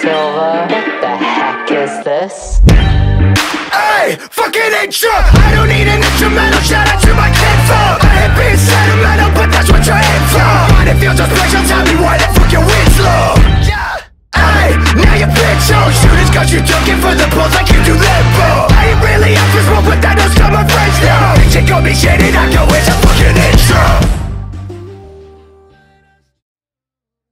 silver. What the heck is this? Hey, fucking intro! I don't need an instrumental. Shout out to my kids. I ain't being sentimental, but that's what you're in for. Why it feels so special? Tell me why you're wind's low. Yeah. Hey, now oh, you bitch on shooters cause you took it for the bulls like